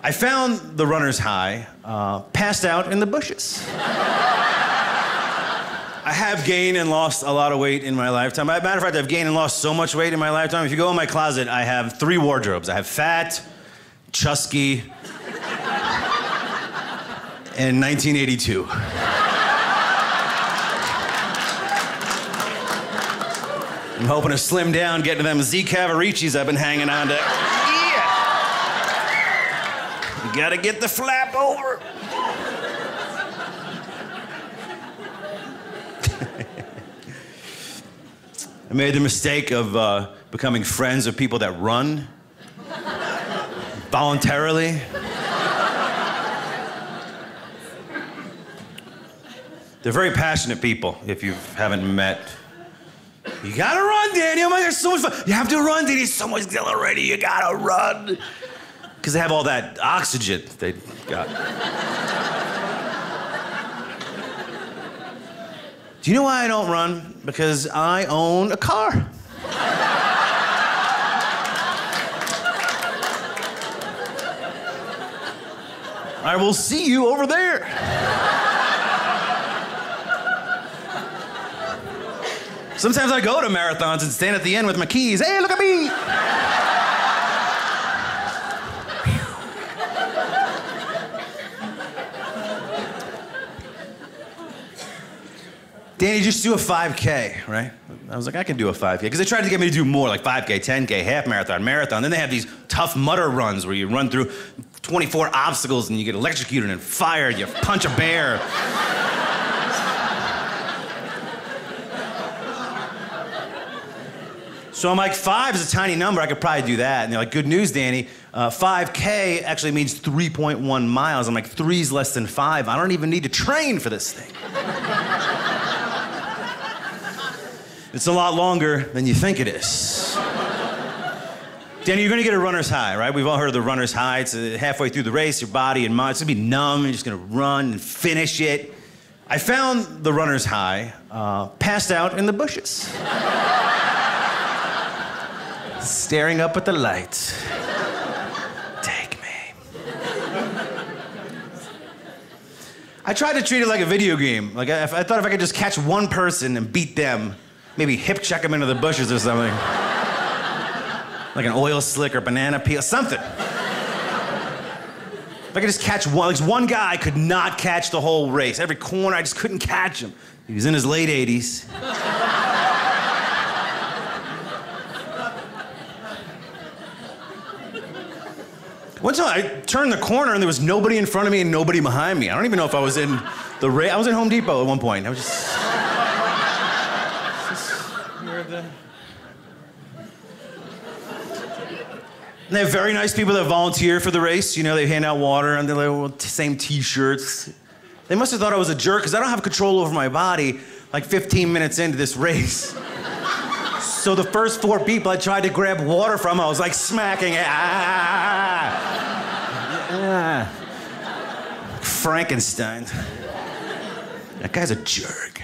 I found the runner's high uh, passed out in the bushes. I have gained and lost a lot of weight in my lifetime. Matter of fact, I've gained and lost so much weight in my lifetime. If you go in my closet, I have three wardrobes. I have fat, chusky, and 1982. I'm hoping to slim down, get to them Z Cavariccis I've been hanging on to. Gotta get the flap over. I made the mistake of uh, becoming friends with people that run voluntarily. They're very passionate people, if you haven't met. You gotta run, Danny. Oh my God, so much fun. You have to run, Danny. So much exhilarating. You gotta run. Because they have all that oxygen they got. Do you know why I don't run? Because I own a car. I will see you over there. Sometimes I go to marathons and stand at the end with my keys. Hey, look at me! Danny, just do a 5K, right? I was like, I can do a 5K. Because they tried to get me to do more, like 5K, 10K, half marathon, marathon. Then they have these Tough Mudder runs where you run through 24 obstacles and you get electrocuted and fired, you punch a bear. So I'm like, five is a tiny number. I could probably do that. And they're like, good news, Danny. Uh, 5K actually means 3.1 miles. I'm like, three's less than five. I don't even need to train for this thing. It's a lot longer than you think it is. Danny, you're gonna get a runner's high, right? We've all heard of the runner's high. It's uh, halfway through the race, your body and mind, it's gonna be numb. You're just gonna run and finish it. I found the runner's high uh, passed out in the bushes staring up at the lights. Take me. I tried to treat it like a video game. Like I, I thought if I could just catch one person and beat them, maybe hip check them into the bushes or something. like an oil slick or banana peel, something. If I could just catch one, like one guy could not catch the whole race. Every corner, I just couldn't catch him. He was in his late 80s. One time I turned the corner and there was nobody in front of me and nobody behind me. I don't even know if I was in the race. I was in Home Depot at one point. I was just And they have very nice people that volunteer for the race. You know, they hand out water and they're like, same T-shirts. They must have thought I was a jerk because I don't have control over my body. Like 15 minutes into this race. So the first four people I tried to grab water from, I was like smacking it. Ah. Frankenstein. That guy's a jerk.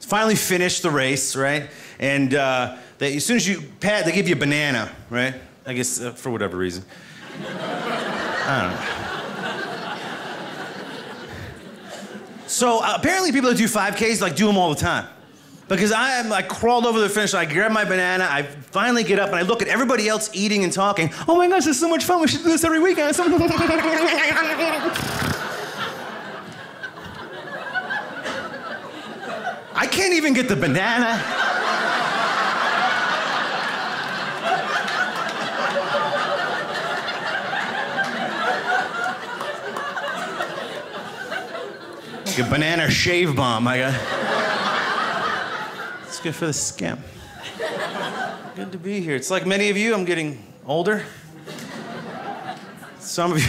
Finally finished the race, right? And uh, they, as soon as you pat, they give you a banana, right? I guess uh, for whatever reason. I don't know. So uh, apparently, people that do 5Ks like do them all the time. Because I am like crawled over the finish line, I grab my banana, I finally get up and I look at everybody else eating and talking. Oh my gosh, this is so much fun. We should do this every weekend. I can't even get the banana. Like a banana shave bomb. I got It's good for the scam. Good to be here. It's like many of you, I'm getting older. Some of you.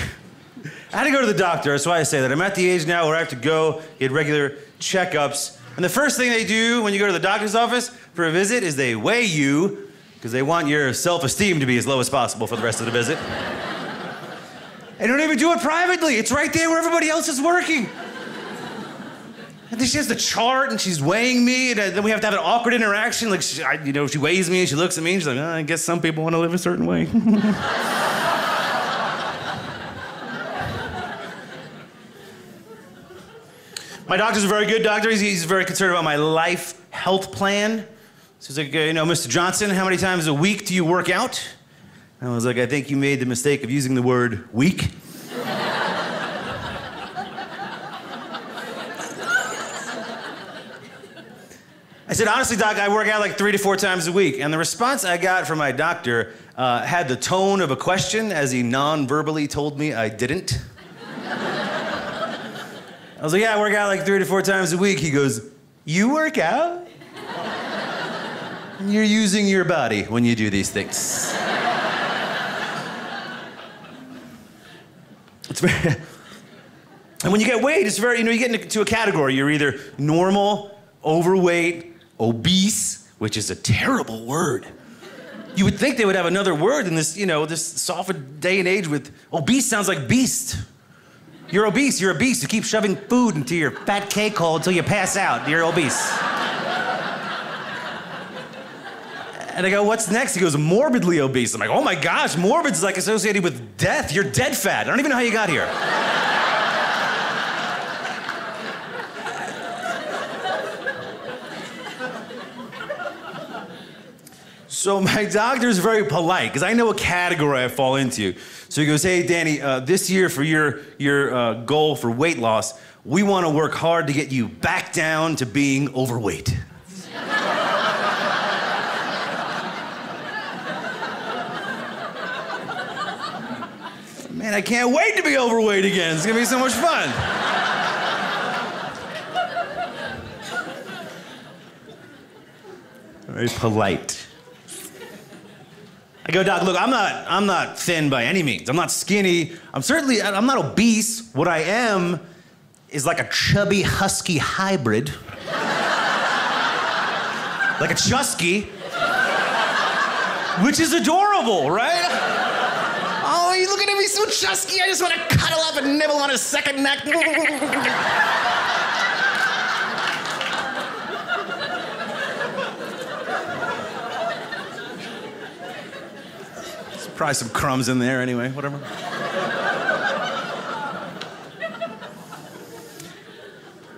I had to go to the doctor. That's why I say that. I'm at the age now where I have to go get regular checkups. And the first thing they do when you go to the doctor's office for a visit is they weigh you because they want your self esteem to be as low as possible for the rest of the visit. they don't even do it privately, it's right there where everybody else is working. And then she has the chart and she's weighing me. And uh, then we have to have an awkward interaction. Like, she, I, you know, she weighs me and she looks at me and she's like, oh, I guess some people want to live a certain way. my doctor's a very good doctor. He's, he's, very concerned about my life health plan. So he's like, uh, you know, Mr. Johnson, how many times a week do you work out? And I was like, I think you made the mistake of using the word week. I said, honestly, doc, I work out like three to four times a week. And the response I got from my doctor uh, had the tone of a question as he non verbally told me I didn't. I was like, yeah, I work out like three to four times a week. He goes, You work out? You're using your body when you do these things. It's very. And when you get weight, it's very, you know, you get into a category. You're either normal, overweight, obese, which is a terrible word. You would think they would have another word in this, you know, this soft day and age with obese sounds like beast. You're obese, you're obese. You keep shoving food into your fat cake hole until you pass out. You're obese. And I go, what's next? He goes, morbidly obese. I'm like, oh my gosh, morbid's like associated with death. You're dead fat. I don't even know how you got here. So my doctor's very polite because I know what category I fall into. So he goes, "Hey, Danny, uh, this year for your your uh, goal for weight loss, we want to work hard to get you back down to being overweight." Man, I can't wait to be overweight again. It's gonna be so much fun. Very polite. I go, Doc, look, I'm not, I'm not thin by any means. I'm not skinny. I'm certainly, I'm not obese. What I am is like a chubby husky hybrid. like a chusky. Which is adorable, right? Oh, you looking at me so chusky, I just want to cuddle up and nibble on his second neck. Probably some crumbs in there anyway, whatever.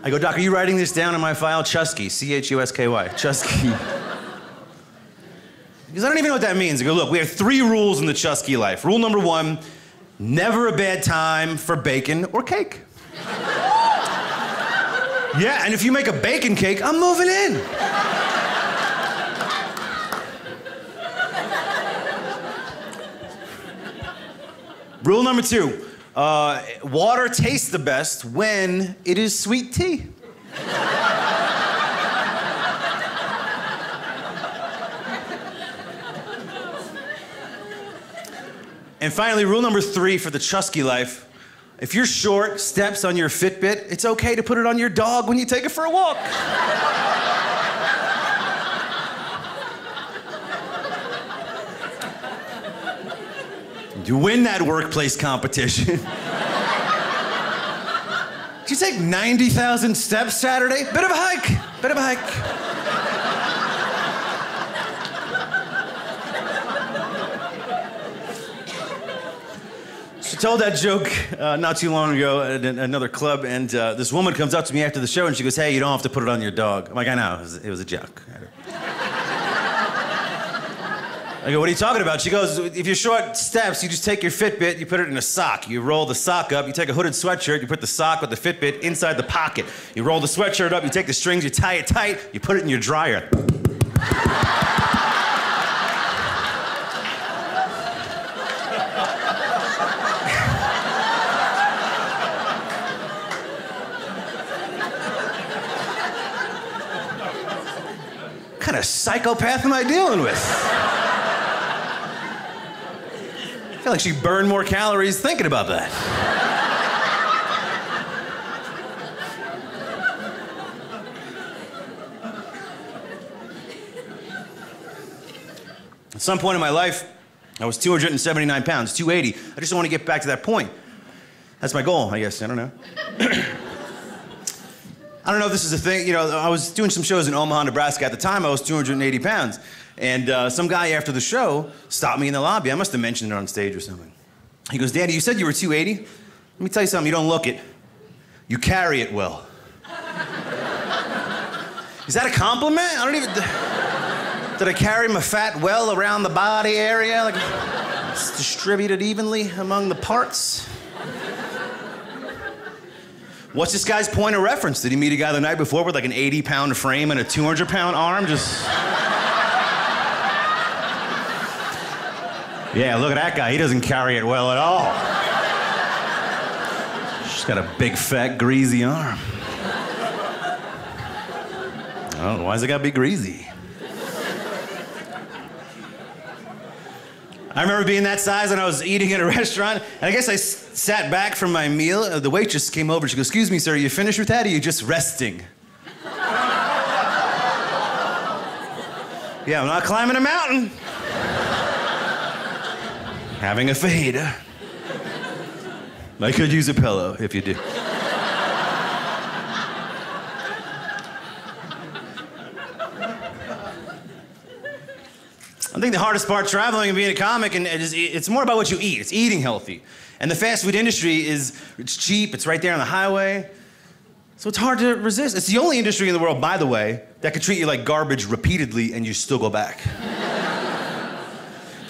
I go, Doc, are you writing this down in my file? Chusky, C H U S K Y. Chusky. Because I don't even know what that means. I go, look, we have three rules in the Chusky life. Rule number one never a bad time for bacon or cake. yeah, and if you make a bacon cake, I'm moving in. Rule number two uh, water tastes the best when it is sweet tea. and finally, rule number three for the Chusky life if you're short, steps on your Fitbit, it's okay to put it on your dog when you take it for a walk. You win that workplace competition. Did you take 90,000 steps Saturday? Bit of a hike. Bit of a hike. She told that joke uh, not too long ago at another club, and uh, this woman comes up to me after the show and she goes, Hey, you don't have to put it on your dog. I'm like, I know, it was, it was a joke. I go, what are you talking about? She goes, if you're short steps, you just take your Fitbit, you put it in a sock. You roll the sock up, you take a hooded sweatshirt, you put the sock with the Fitbit inside the pocket. You roll the sweatshirt up, you take the strings, you tie it tight, you put it in your dryer. what kind of psychopath am I dealing with? Feel like she burned more calories thinking about that. At some point in my life, I was 279 pounds, 280. I just want to get back to that point. That's my goal, I guess. I don't know. I don't know if this is a thing. You know, I was doing some shows in Omaha, Nebraska. At the time, I was 280 pounds. And uh, some guy after the show stopped me in the lobby. I must have mentioned it on stage or something. He goes, Danny, you said you were 280? Let me tell you something, you don't look it. You carry it well. Is that a compliment? I don't even. Did I carry my fat well around the body area? Like it's distributed evenly among the parts? What's this guy's point of reference? Did he meet a guy the night before with like an 80 pound frame and a 200 pound arm? Just. Yeah, look at that guy. He doesn't carry it well at all. She's got a big, fat, greasy arm. Oh, why's it gotta be greasy? I remember being that size and I was eating at a restaurant, and I guess I s- sat back from my meal. Uh, The waitress came over. She goes, Excuse me, sir, are you finished with that or are you just resting? yeah, I'm not climbing a mountain. Having a fajita. I could use a pillow if you do. I think the hardest part traveling and being a comic, and it is, it's more about what you eat. It's eating healthy. And the fast food industry is it's cheap. It's right there on the highway. So it's hard to resist. It's the only industry in the world, by the way, that could treat you like garbage repeatedly and you still go back.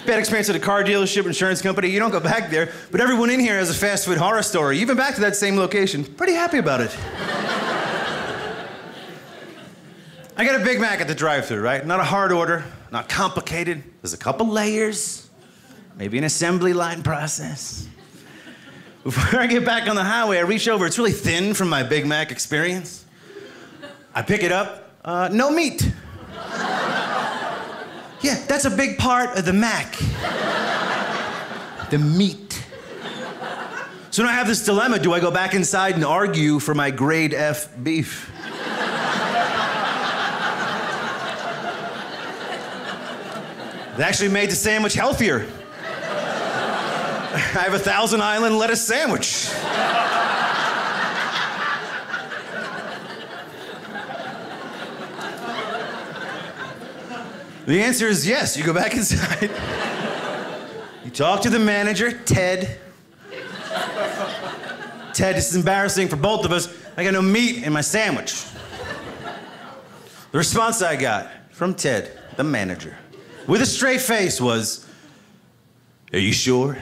Bad experience at a car dealership, insurance company, you don't go back there. But everyone in here has a fast food horror story. You've been back to that same location. Pretty happy about it. I got a Big Mac at the drive thru right? Not a hard order, not complicated. There's a couple layers, maybe an assembly line process. Before I get back on the highway, I reach over. It's really thin from my Big Mac experience. I pick it up. Uh, no meat. Yeah, that's a big part of the Mac. The meat. So now I have this dilemma. Do I go back inside and argue for my grade F beef? It actually made the sandwich healthier. I have a Thousand Island lettuce sandwich. The answer is yes. You go back inside. You talk to the manager, Ted. Ted, this is embarrassing for both of us. I got no meat in my sandwich. The response I got from Ted, the manager, with a straight face was, Are you sure?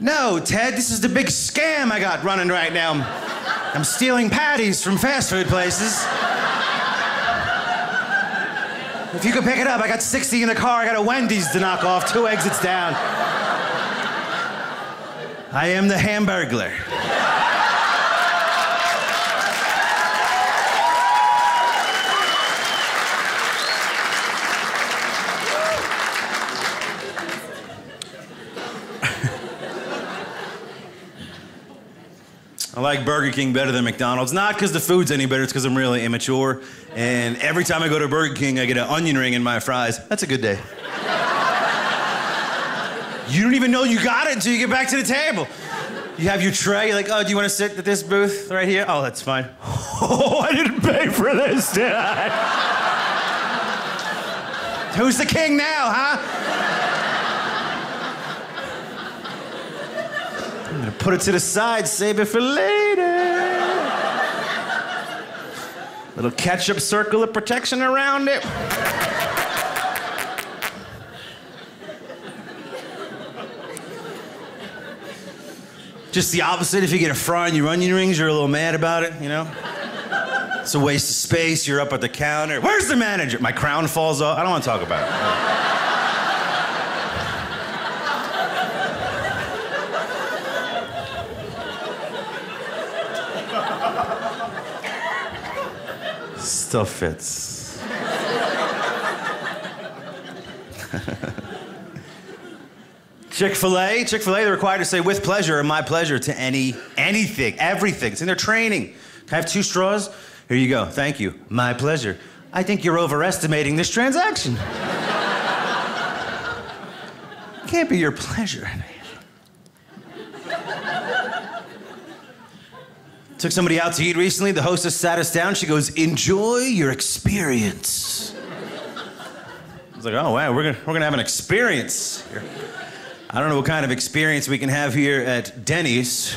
No, Ted, this is the big scam I got running right now. I'm stealing patties from fast food places. If you could pick it up, I got 60 in the car. I got a Wendy's to knock off, two exits down. I am the Hamburglar. I like Burger King better than McDonald's. Not because the food's any better, it's because I'm really immature. And every time I go to Burger King, I get an onion ring in my fries. That's a good day. you don't even know you got it until you get back to the table. You have your tray, you're like, oh, do you want to sit at this booth right here? Oh, that's fine. Oh, I didn't pay for this, did I? Who's the king now, huh? I'm gonna put it to the side, save it for later. Little ketchup circle of protection around it. Just the opposite. If you get a fry run your onion rings, you're a little mad about it, you know? It's a waste of space. You're up at the counter. Where's the manager? My crown falls off. I don't want to talk about it. Still fits. Chick fil A, Chick fil A, they're required to say with pleasure or my pleasure to any, anything, everything. It's in their training. Can I have two straws? Here you go. Thank you. My pleasure. I think you're overestimating this transaction. Can't be your pleasure. Took somebody out to eat recently. The hostess sat us down. She goes, Enjoy your experience. I was like, Oh, wow, we're gonna, we're gonna have an experience here. I don't know what kind of experience we can have here at Denny's.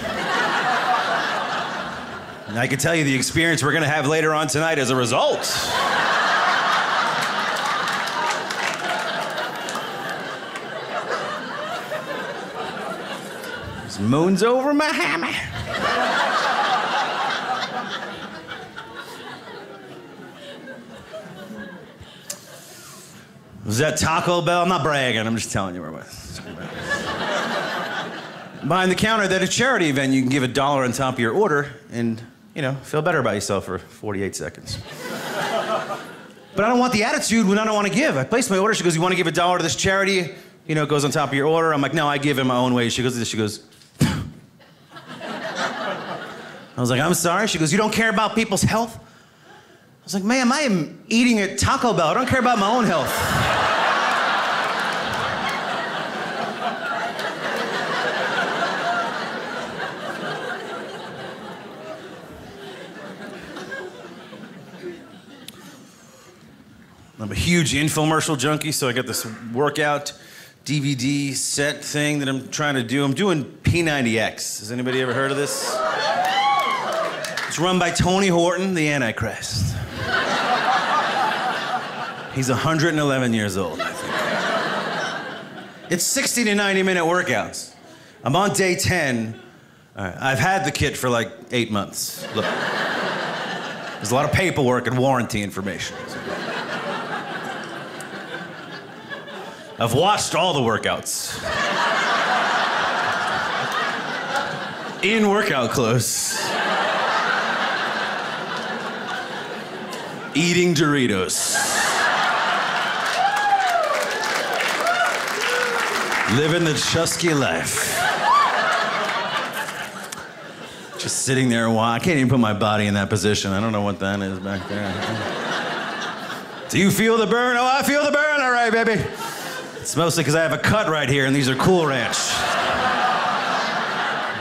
And I can tell you the experience we're going to have later on tonight as a result. This Moons Over My Hammy. Was that Taco Bell? I'm not bragging. I'm just telling you where it was. Behind the counter, at a charity event, you can give a dollar on top of your order and, you know, feel better about yourself for 48 seconds. but I don't want the attitude when I don't want to give. I placed my order. She goes, "You want to give a dollar to this charity?" You know, it goes on top of your order. I'm like, "No, I give in my own way." She goes. She goes. I was like, "I'm sorry." She goes, "You don't care about people's health?" I was like, "Ma'am, I am eating at Taco Bell. I don't care about my own health." I'm a huge infomercial junkie, so I got this workout DVD set thing that I'm trying to do. I'm doing P90X. Has anybody ever heard of this? It's run by Tony Horton, the Antichrist. He's 111 years old, I think. It's 60 to 90 minute workouts. I'm on day 10. All right, I've had the kit for like eight months. Look, there's a lot of paperwork and warranty information. I've watched all the workouts. In workout clothes. Eating Doritos. Living the Chusky life. Just sitting there and I can't even put my body in that position. I don't know what that is back there. Do you feel the burn? Oh, I feel the burn. All right, baby. It's mostly because I have a cut right here, and these are Cool Ranch.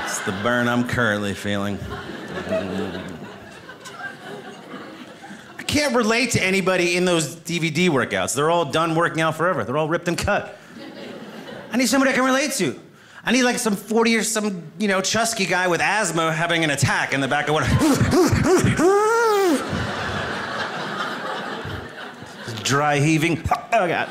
It's the burn I'm currently feeling. I can't relate to anybody in those DVD workouts. They're all done working out forever. They're all ripped and cut. I need somebody I can relate to. I need like some 40 or some, you know, chusky guy with asthma having an attack in the back of one. Dry heaving. Oh, God.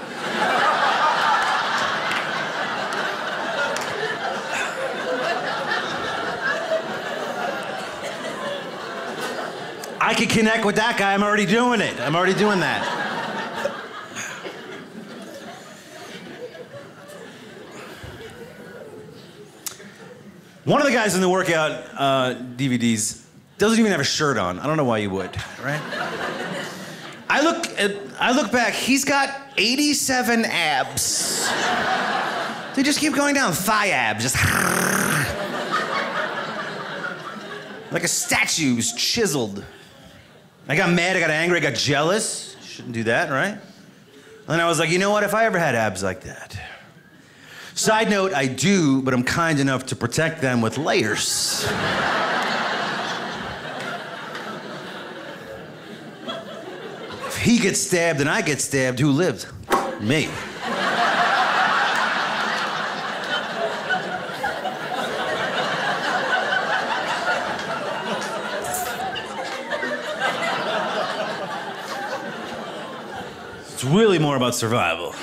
I could connect with that guy. I'm already doing it. I'm already doing that. One of the guys in the workout uh, DVDs doesn't even have a shirt on. I don't know why you would, right? I look at, I look back. He's got 87 abs. They just keep going down. Thigh abs, just like a statue, was chiseled. I got mad, I got angry, I got jealous. Shouldn't do that, right? And then I was like, you know what? If I ever had abs like that. Side note, I do, but I'm kind enough to protect them with layers. if he gets stabbed and I get stabbed, who lives? Me. Really more about survival.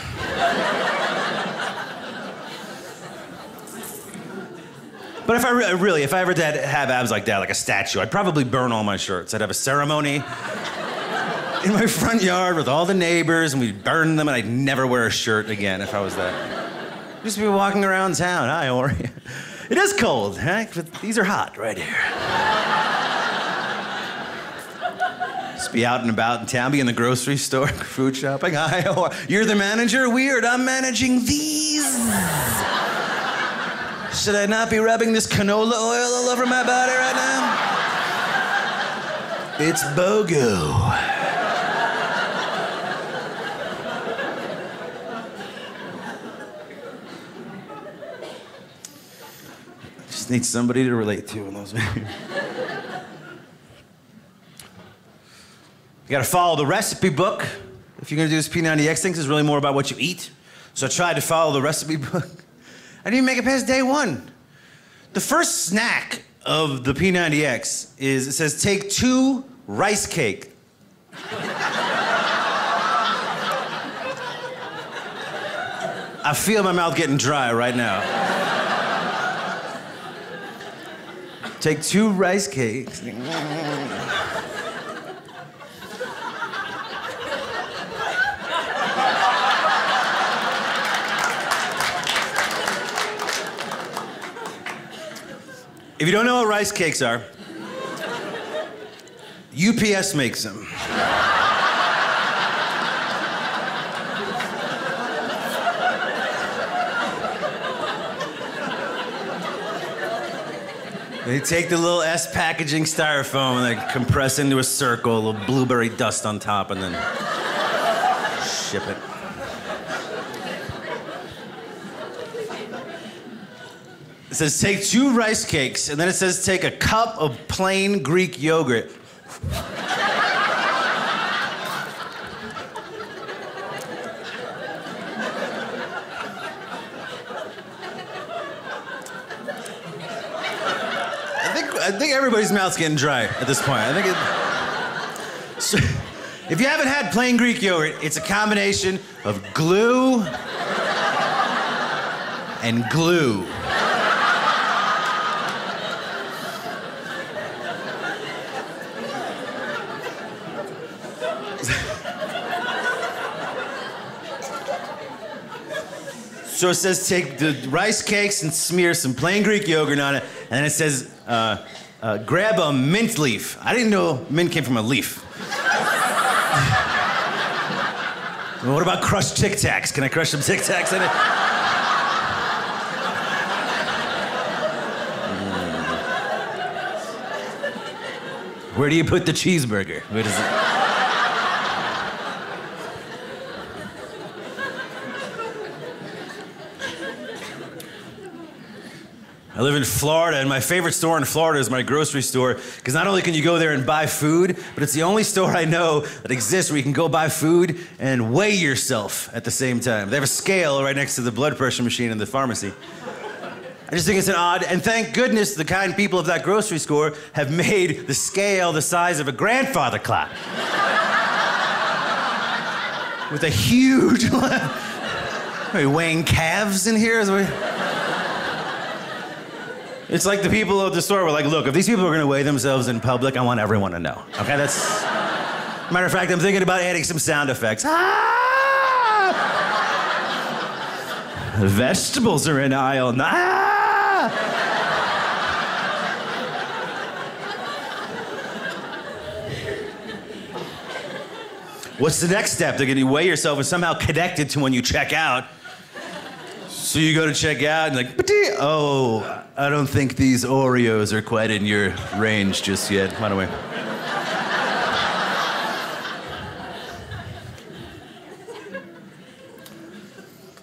But if I re- really, if I ever did have abs like that, like a statue, I'd probably burn all my shirts. I'd have a ceremony in my front yard with all the neighbors, and we'd burn them, and I'd never wear a shirt again if I was that. Just be walking around town. Hi, Ori. It is cold, huh? But these are hot right here. Just be out and about in town, be in the grocery store, food shopping. Hi. You're the manager? Weird. I'm managing these. Should I not be rubbing this canola oil all over my body right now? It's BOGO. Just need somebody to relate to in those. You gotta follow the recipe book. If you're gonna do this P90X thing, it's really more about what you eat. So I tried to follow the recipe book. I didn't even make it past day one. The first snack of the P90X is it says take two rice cake. I feel my mouth getting dry right now. Take two rice cakes. If you don't know what rice cakes are, UPS makes them. They take the little S packaging styrofoam and they compress into a circle, a little blueberry dust on top, and then ship it. Says take two rice cakes, and then it says take a cup of plain Greek yogurt. I think I think everybody's mouth's getting dry at this point. I think it. So, if you haven't had plain Greek yogurt, it's a combination of glue and glue. So it says take the rice cakes and smear some plain Greek yogurt on it, and it says uh, uh, grab a mint leaf. I didn't know mint came from a leaf. What about crushed Tic Tacs? Can I crush some Tic Tacs in it? Where do you put the cheeseburger? Where does it? I live in Florida, and my favorite store in Florida is my grocery store because not only can you go there and buy food, but it's the only store I know that exists where you can go buy food and weigh yourself at the same time. They have a scale right next to the blood pressure machine in the pharmacy. I just think it's an odd, and thank goodness the kind people of that grocery store have made the scale the size of a grandfather clock. With a huge. Are we weighing calves in here? Is we- it's like the people of the store were like, look, if these people are going to weigh themselves in public, I want everyone to know. Okay, that's. Matter of fact, I'm thinking about adding some sound effects. Ah! Vegetables are in aisle. n- Ah! What's the next step? They're going to weigh yourself and somehow connect it to when you check out. So you go to check out and like, oh, I don't think these Oreos are quite in your range just yet. Why don't we?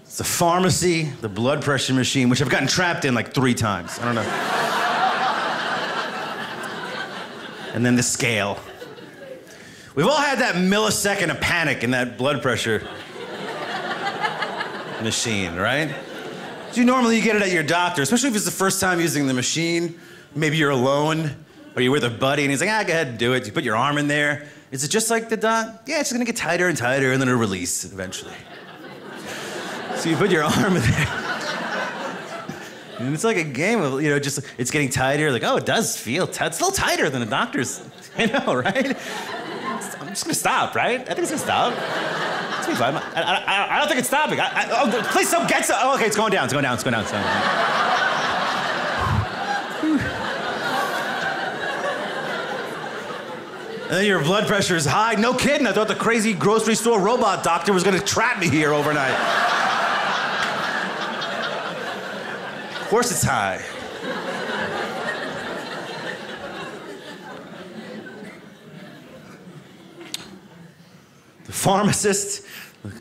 It's the pharmacy, the blood pressure machine, which I've gotten trapped in like three times. I don't know. and then the scale. We've all had that millisecond of panic in that blood pressure machine, right? So you normally you get it at your doctor, especially if it's the first time using the machine. Maybe you're alone, or you're with a buddy, and he's like, "Ah, go ahead and do it." You put your arm in there. Is it just like the doc? Yeah, it's gonna get tighter and tighter, and then it'll release eventually. so you put your arm in there. And it's like a game of, you know, just it's getting tighter. Like, oh, it does feel tight. It's a little tighter than a doctor's. I know, right? I'm just gonna stop, right? I think it's gonna stop. I, I, I- don't think it's stopping. I, oh, please don't get so. Oh, okay, it's going down. It's going down. It's going down. It's going down. And then your blood pressure is high. No kidding. I thought the crazy grocery store robot doctor was gonna trap me here overnight. of course it's high. The pharmacist,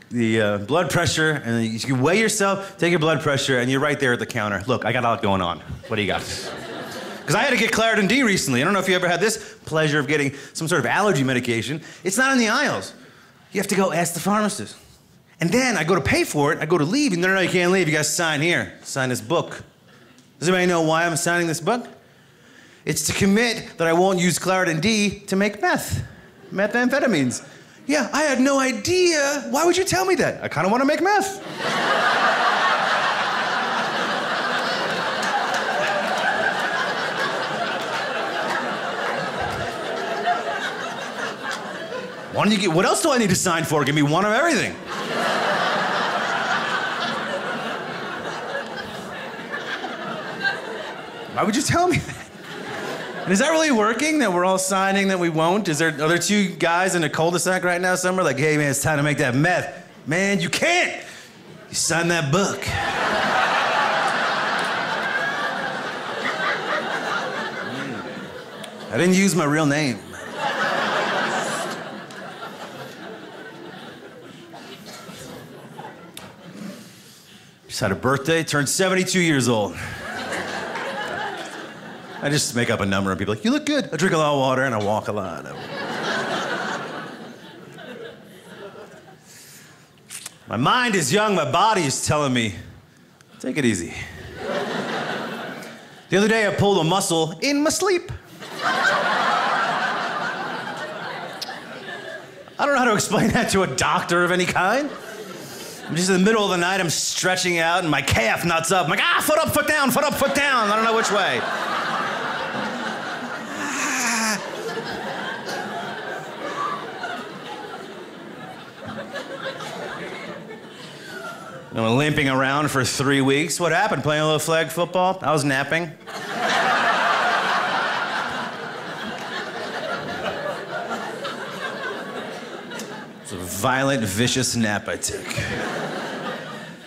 the uh, blood pressure, and you can weigh yourself, take your blood pressure, and you're right there at the counter. Look, I got a lot going on. What do you got? Because I had to get Claritin D recently. I don't know if you ever had this pleasure of getting some sort of allergy medication. It's not in the aisles. You have to go ask the pharmacist. And then I go to pay for it, I go to leave, and no, no, no, you can't leave. You got to sign here, sign this book. Does anybody know why I'm signing this book? It's to commit that I won't use Claritin D to make meth, methamphetamines. Yeah, I had no idea. Why would you tell me that? I kind of want to make meth. Why don't you get, what else do I need to sign for? Give me one of everything. Why would you tell me that? And is that really working? That we're all signing that we won't? Is there are there two guys in a cul-de-sac right now somewhere like, hey man, it's time to make that meth? Man, you can't. You sign that book. I didn't use my real name. Just had a birthday, turned 72 years old. I just make up a number and people like, you look good. I drink a lot of water and I walk a lot. My mind is young, my body is telling me, take it easy. The other day I pulled a muscle in my sleep. I don't know how to explain that to a doctor of any kind. I'm just in the middle of the night, I'm stretching out, and my calf nuts up. I'm like, ah, foot up, foot down, foot up, foot down. I don't know which way. I'm limping around for three weeks. What happened? Playing a little flag football? I was napping. it's a violent, vicious nap I took.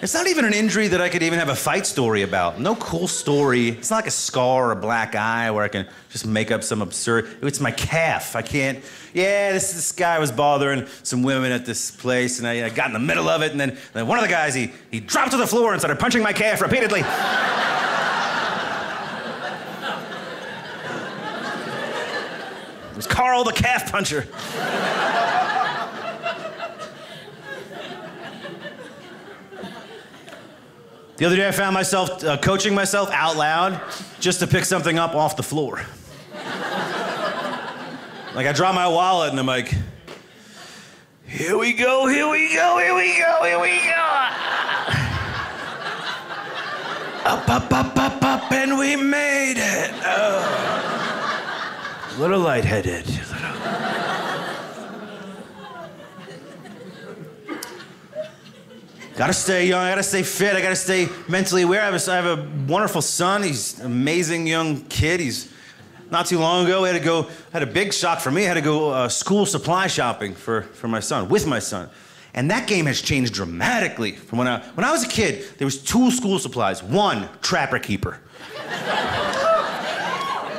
It's not even an injury that I could even have a fight story about. No cool story. It's not like a scar or a black eye where I can just make up some absurd. It's my calf. I can't. Yeah, this, this guy was bothering some women at this place, and I, I got in the middle of it, and then, and then one of the guys, he, he dropped to the floor and started punching my calf repeatedly. it was Carl the calf puncher. The other day, I found myself uh, coaching myself out loud just to pick something up off the floor. like, I drop my wallet and I'm like, here we go, here we go, here we go, here we go. Up, up, up, up, up, and we made it. Oh. A little lightheaded. Gotta stay young, I gotta stay fit, I gotta stay mentally aware. I have, a, I have a wonderful son. He's an amazing young kid. He's not too long ago, we had to go, had a big shock for me. I had to go uh, school supply shopping for, for my son, with my son. And that game has changed dramatically from when I, when I was a kid, there was two school supplies. One, Trapper Keeper.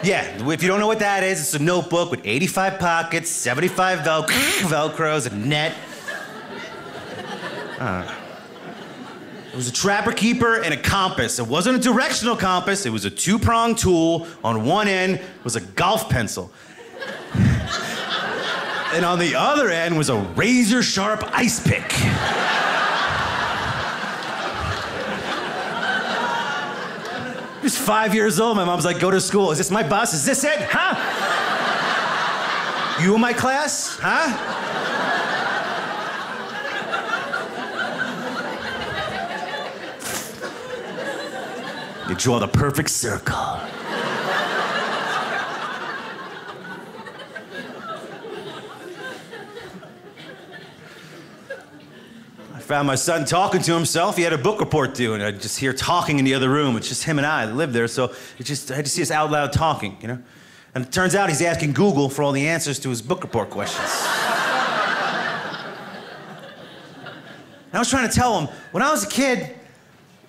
yeah, if you don't know what that is, it's a notebook with 85 pockets, 75 vel- Velcros, a net. Uh, was a trapper keeper and a compass. It wasn't a directional compass, it was a two pronged tool. On one end was a golf pencil. and on the other end was a razor sharp ice pick. I was five years old. My mom's like, go to school. Is this my bus? Is this it? Huh? You in my class? Huh? You draw the perfect circle. I found my son talking to himself. He had a book report due, and I just hear talking in the other room. It's just him and I that live there, so it just I had to see us out loud talking, you know. And it turns out he's asking Google for all the answers to his book report questions. I was trying to tell him when I was a kid,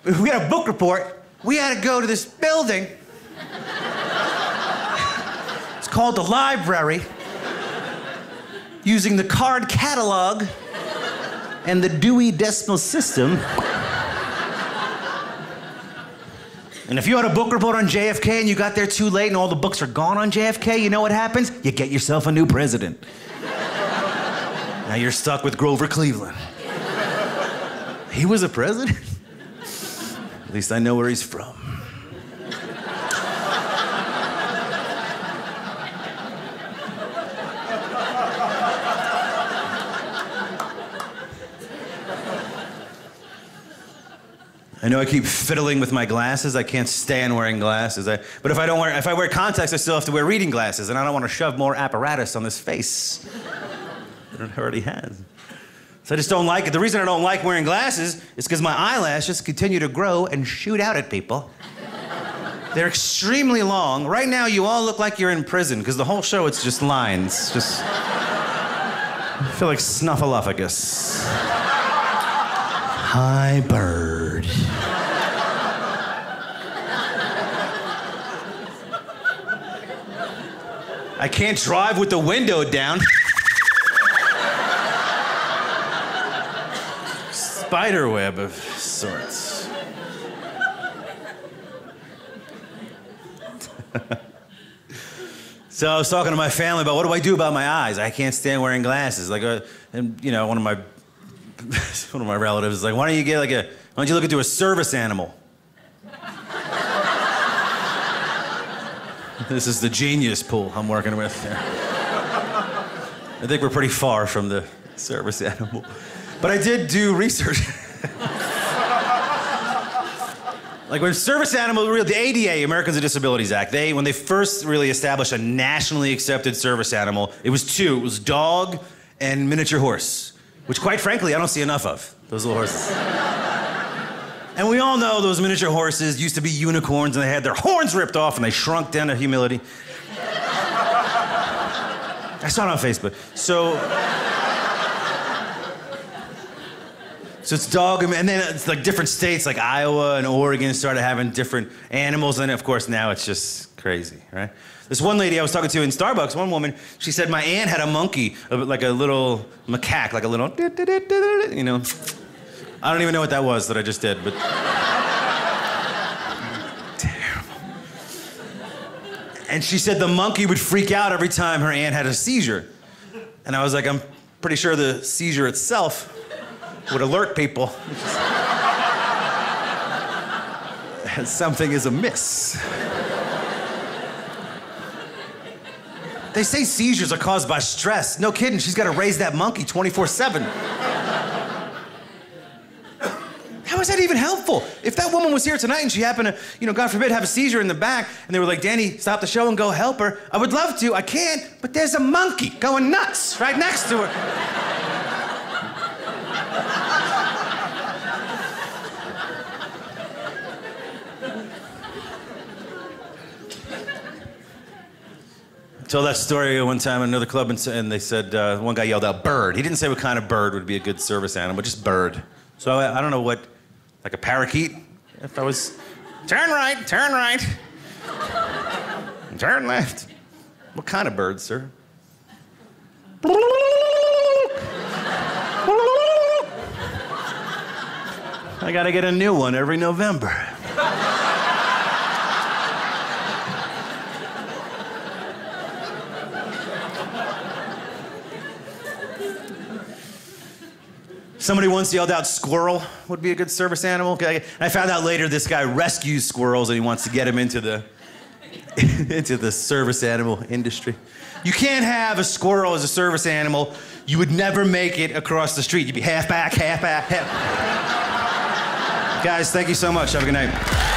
we had a book report we had to go to this building. it's called the library. Using the card catalog and the Dewey Decimal System. And if you had a book report on JFK and you got there too late and all the books are gone on JFK, you know what happens? You get yourself a new president. now you're stuck with Grover Cleveland. He was a president? At least I know where he's from. I know I keep fiddling with my glasses. I can't stand wearing glasses. I, but if I don't wear, if I wear contacts, I still have to wear reading glasses, and I don't want to shove more apparatus on this face. it already has. So I just don't like it. The reason I don't like wearing glasses is because my eyelashes continue to grow and shoot out at people. They're extremely long. Right now, you all look like you're in prison because the whole show it's just lines. Just I feel like snuffleupagus. Hi, bird. I can't drive with the window down. Spider web of sorts. so I was talking to my family about what do I do about my eyes? I can't stand wearing glasses. Like, uh, and you know, one of my one of my relatives is like, why don't you get like a, why don't you look into a service animal? this is the genius pool I'm working with. I think we're pretty far from the service animal. But I did do research. like when service animal, the ADA, Americans with Disabilities Act, they when they first really established a nationally accepted service animal, it was two. It was dog and miniature horse, which quite frankly I don't see enough of. Those little horses. and we all know those miniature horses used to be unicorns and they had their horns ripped off and they shrunk down to humility. I saw it on Facebook. So So it's dog, and then it's like different states, like Iowa and Oregon, started having different animals, and of course now it's just crazy, right? This one lady I was talking to in Starbucks, one woman, she said my aunt had a monkey, like a little macaque, like a little, you know. I don't even know what that was that I just did, but. Terrible. And she said the monkey would freak out every time her aunt had a seizure. And I was like, I'm pretty sure the seizure itself would alert people that something is amiss. They say seizures are caused by stress. No kidding, she's got to raise that monkey 24 7. How is that even helpful? If that woman was here tonight and she happened to, you know, God forbid, have a seizure in the back, and they were like, Danny, stop the show and go help her, I would love to. I can't, but there's a monkey going nuts right next to her. Tell that story one time at another club, and, and they said uh, one guy yelled out "bird." He didn't say what kind of bird would be a good service animal, just bird. So I, I don't know what, like a parakeet. If I was, turn right, turn right, turn left. What kind of bird, sir? I gotta get a new one every November. Somebody once yelled out squirrel would be a good service animal. And I found out later this guy rescues squirrels and he wants to get them into the into the service animal industry. You can't have a squirrel as a service animal. You would never make it across the street. You'd be half back, half back, half. Guys, thank you so much. Have a good night.